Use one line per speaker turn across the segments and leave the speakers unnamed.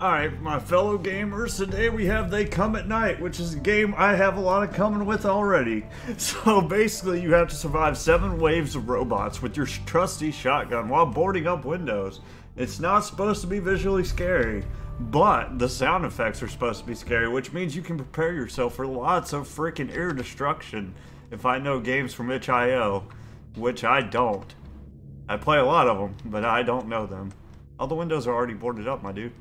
Alright, my fellow gamers, today we have They Come at Night, which is a game I have a lot of coming with already. So basically, you have to survive seven waves of robots with your trusty shotgun while boarding up windows. It's not supposed to be visually scary, but the sound effects are supposed to be scary, which means you can prepare yourself for lots of freaking air destruction if I know games from itch.io, which I don't. I play a lot of them, but I don't know them. All the windows are already boarded up, my dude.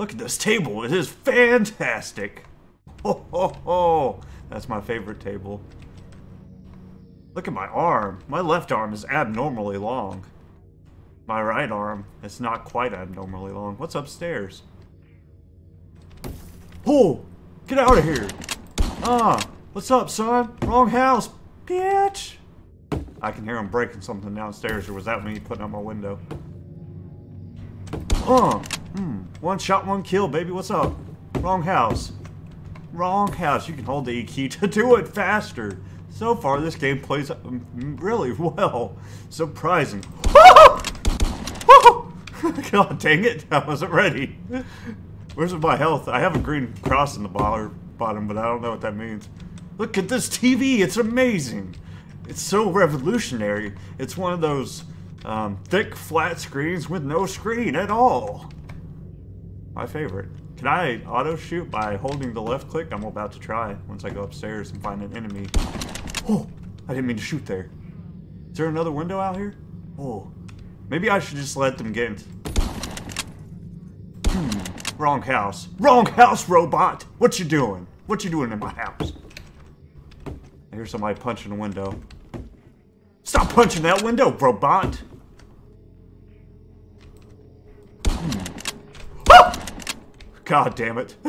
Look at this table. It is fantastic. Ho, ho, ho. That's my favorite table. Look at my arm. My left arm is abnormally long. My right arm is not quite abnormally long. What's upstairs? Oh! Get out of here! Ah! What's up, son? Wrong house, bitch! I can hear him breaking something downstairs, or was that me putting out my window? Uh, hmm. One shot, one kill, baby. What's up? Wrong house. Wrong house. You can hold the E key to do it faster. So far, this game plays um, really well. Surprising. God dang it. I wasn't ready. Where's my health? I have a green cross in the bottom, but I don't know what that means. Look at this TV. It's amazing. It's so revolutionary. It's one of those um, thick, flat screens with no screen at all. My favorite. Can I auto shoot by holding the left click? I'm about to try once I go upstairs and find an enemy. Oh, I didn't mean to shoot there. Is there another window out here? Oh, maybe I should just let them get in. Hmm, wrong house. Wrong house, robot! What you doing? What you doing in my house? I hear somebody punching a window. Stop punching that window, robot! God damn it.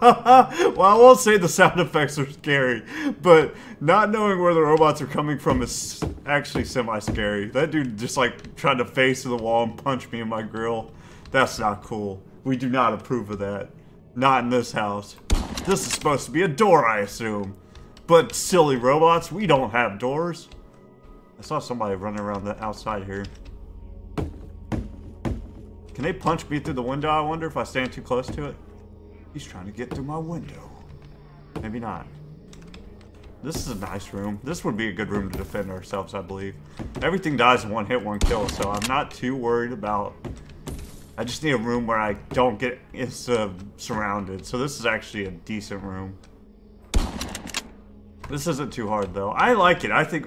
well, I won't say the sound effects are scary, but not knowing where the robots are coming from is actually semi-scary. That dude just like tried to face the wall and punch me in my grill. That's not cool. We do not approve of that. Not in this house. This is supposed to be a door, I assume. But silly robots, we don't have doors. I saw somebody running around the outside here. Can they punch me through the window, I wonder, if I stand too close to it? He's trying to get through my window. Maybe not. This is a nice room. This would be a good room to defend ourselves, I believe. Everything dies in one hit, one kill, so I'm not too worried about... I just need a room where I don't get uh, surrounded. So this is actually a decent room. This isn't too hard, though. I like it. I think...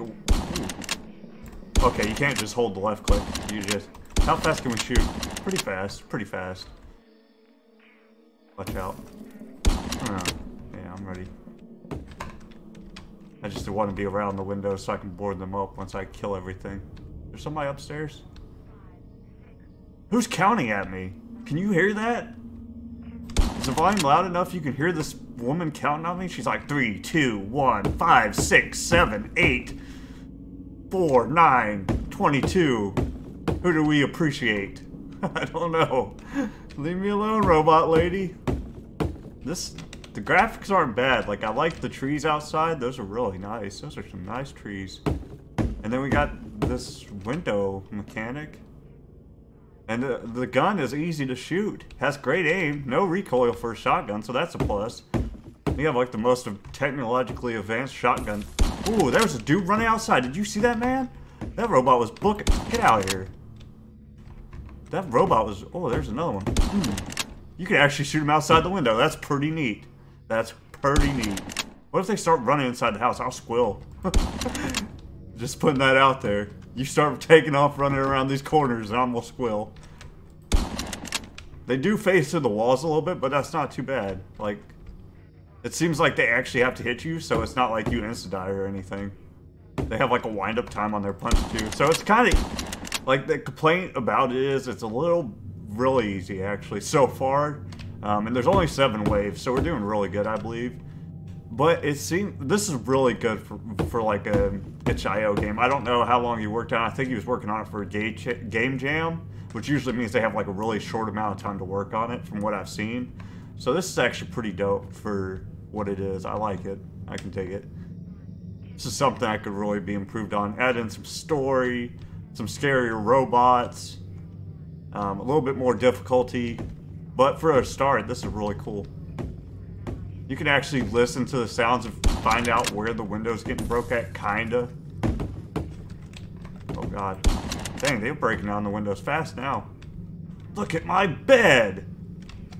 Okay, you can't just hold the left click. You just... How fast can we shoot? Pretty fast. Pretty fast. Watch out. Oh, yeah, I'm ready. I just want to be around the window so I can board them up once I kill everything. There's somebody upstairs? Who's counting at me? Can you hear that? Is the volume loud enough you can hear this woman counting on me? She's like three, two, one, five, six, seven, eight, four, nine, twenty-two. Who do we appreciate? I don't know. Leave me alone, robot lady. This, the graphics aren't bad. Like, I like the trees outside. Those are really nice. Those are some nice trees. And then we got this window mechanic. And the, the gun is easy to shoot. Has great aim. No recoil for a shotgun, so that's a plus. We have, like, the most technologically advanced shotgun. Ooh, there was a dude running outside. Did you see that, man? That robot was booking. Get out of here. That robot was... Oh, there's another one. You can actually shoot him outside the window. That's pretty neat. That's pretty neat. What if they start running inside the house? I'll squill. Just putting that out there. You start taking off running around these corners and I'm gonna squill. They do face to the walls a little bit, but that's not too bad. Like, it seems like they actually have to hit you, so it's not like you insta-die or anything. They have like a wind-up time on their punch too, so it's kind of like, the complaint about it is it's a little really easy, actually, so far. Um, and there's only seven waves, so we're doing really good, I believe. But it seems this is really good for, for like a itch.io game. I don't know how long he worked on. I think he was working on it for a game jam, which usually means they have like a really short amount of time to work on it, from what I've seen. So this is actually pretty dope for what it is. I like it. I can take it. This is something I could really be improved on. Add in some story, some scarier robots, um, a little bit more difficulty. But for a start, this is really cool. You can actually listen to the sounds and find out where the window's getting broke at, kinda. Oh god. Dang, they're breaking down the windows fast now. Look at my bed!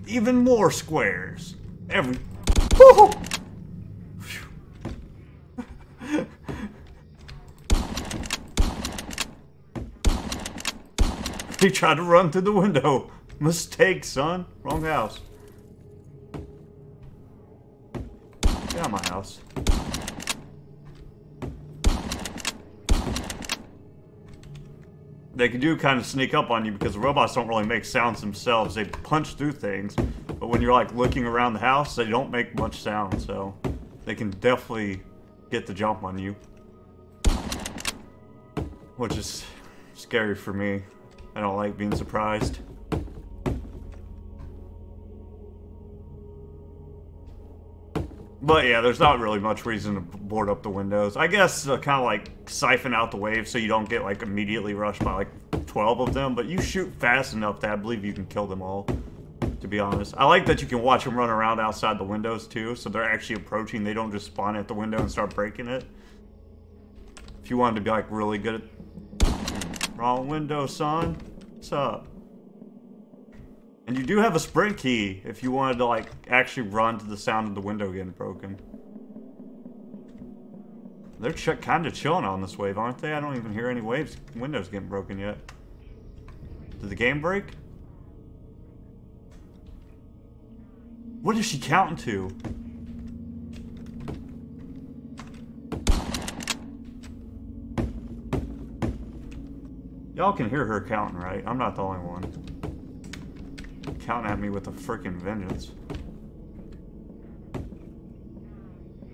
Even more squares. Every... he tried to run through the window. Mistake, son. Wrong house. Get out of my house. They can do kind of sneak up on you because the robots don't really make sounds themselves. They punch through things. But when you're like looking around the house, they don't make much sound. So they can definitely get the jump on you. Which is scary for me. I don't like being surprised. But yeah, there's not really much reason to board up the windows. I guess uh, kind of like siphon out the waves so you don't get like immediately rushed by like 12 of them. But you shoot fast enough that I believe you can kill them all, to be honest. I like that you can watch them run around outside the windows too. So they're actually approaching. They don't just spawn at the window and start breaking it. If you wanted to be like really good at... Wrong window, son. What's up? And you do have a sprint key if you wanted to like actually run to the sound of the window getting broken. They're ch kind of chilling on this wave, aren't they? I don't even hear any waves, windows getting broken yet. Did the game break? What is she counting to? Y'all can hear her counting, right? I'm not the only one counting at me with a freaking vengeance.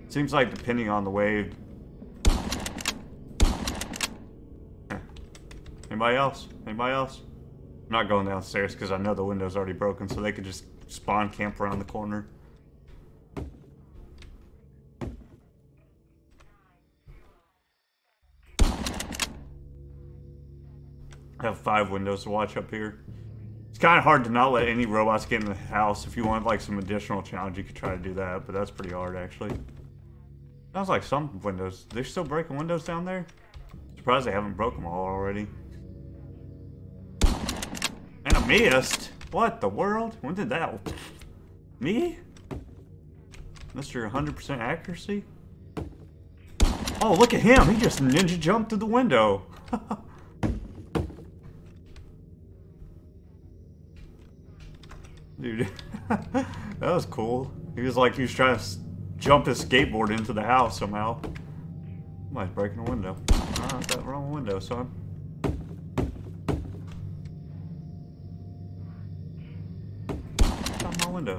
Seems like depending on the wave. Anybody else? Anybody else? I'm not going downstairs because I know the window's already broken, so they could just spawn camp around the corner. Have five windows to watch up here. It's kind of hard to not let any robots get in the house. If you want like some additional challenge, you could try to do that, but that's pretty hard actually. Sounds like some windows. They're still breaking windows down there? Surprised they haven't broke them all already. And I missed? What the world? When did that? Me? Mr. 100% accuracy? Oh, look at him. He just ninja jumped through the window. Dude, that was cool. He was like, he was trying to jump his skateboard into the house somehow. Somebody's breaking a window. Ah, that wrong window, son. Out my window.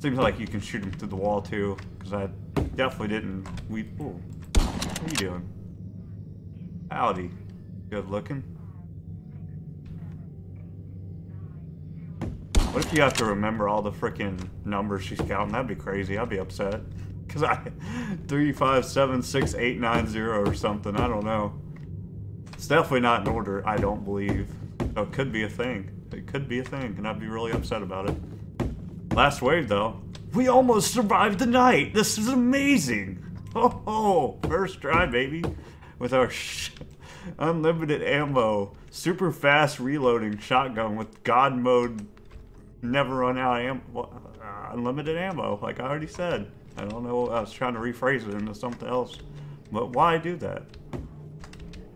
Seems like you can shoot him through the wall too, because I definitely didn't. We. Ooh, what are you doing? Howdy. Good looking. What if you have to remember all the freaking numbers she's counting? That'd be crazy. I'd be upset. Because I... three, five, seven, six, eight, nine, zero, or something. I don't know. It's definitely not in order, I don't believe. So it could be a thing. It could be a thing, and I'd be really upset about it. Last wave, though. We almost survived the night! This is amazing! Oh, oh first try, baby. With our unlimited ammo, super fast reloading shotgun with God mode never run out of ammo, uh, unlimited ammo, like I already said. I don't know, I was trying to rephrase it into something else. But why do that?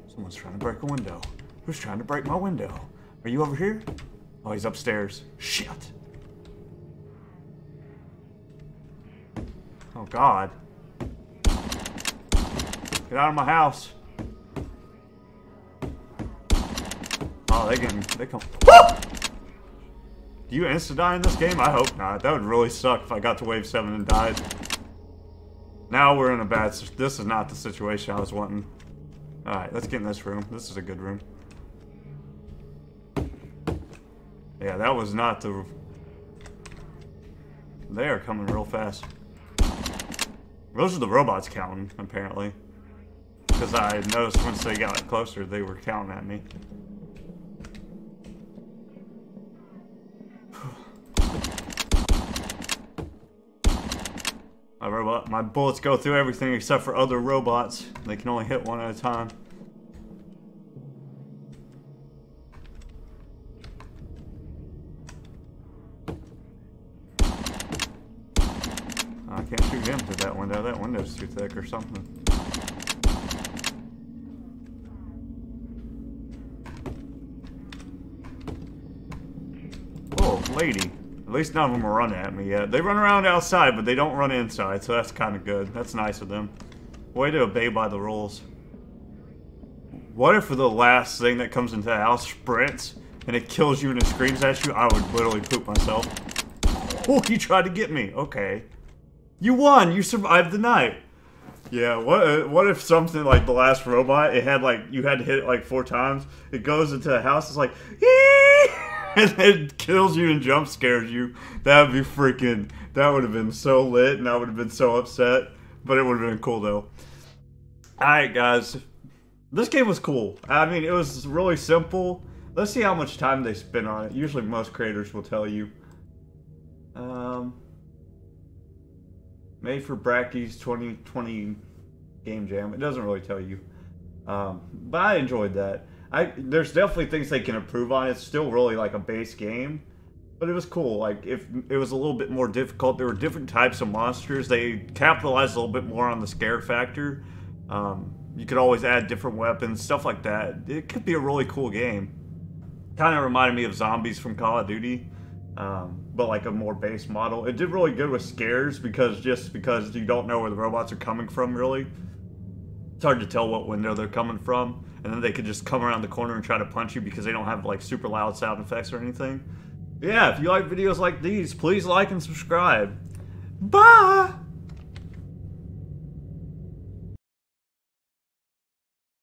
Someone's trying to break a window. Who's trying to break my window? Are you over here? Oh, he's upstairs. Shit. Oh, God. Get out of my house. Oh, they can, they come. Do you insta-die in this game? I hope not. That would really suck if I got to wave 7 and died. Now we're in a bad... This is not the situation I was wanting. Alright, let's get in this room. This is a good room. Yeah, that was not the... They are coming real fast. Those are the robots counting, apparently. Because I noticed once they got closer, they were counting at me. My bullets go through everything except for other robots. They can only hit one at a time. I can't shoot him through that window. That window's too thick or something. Oh, lady. Least none of them are running at me yet. They run around outside, but they don't run inside, so that's kind of good. That's nice of them. Way to obey by the rules. What if the last thing that comes into the house sprints and it kills you and it screams at you? I would literally poop myself. Oh, he tried to get me. Okay. You won. You survived the night. Yeah, what uh, what if something like the last robot, it had like you had to hit it like four times. It goes into the house, it's like and it kills you and jump scares you. That would be freaking that would have been so lit and I would have been so upset. But it would have been cool though. Alright guys. This game was cool. I mean it was really simple. Let's see how much time they spend on it. Usually most creators will tell you. Um Made for Brackeys 2020 Game Jam. It doesn't really tell you. Um, but I enjoyed that. I There's definitely things they can improve on. It's still really like a base game. But it was cool. Like, if it was a little bit more difficult, there were different types of monsters. They capitalized a little bit more on the scare factor. Um, you could always add different weapons, stuff like that. It could be a really cool game. Kind of reminded me of zombies from Call of Duty um, but like a more base model. It did really good with scares because just because you don't know where the robots are coming from, really, hard to tell what window they're coming from, and then they could just come around the corner and try to punch you because they don't have like super loud sound effects or anything. Yeah, if you like videos like these, please like and subscribe. Bye.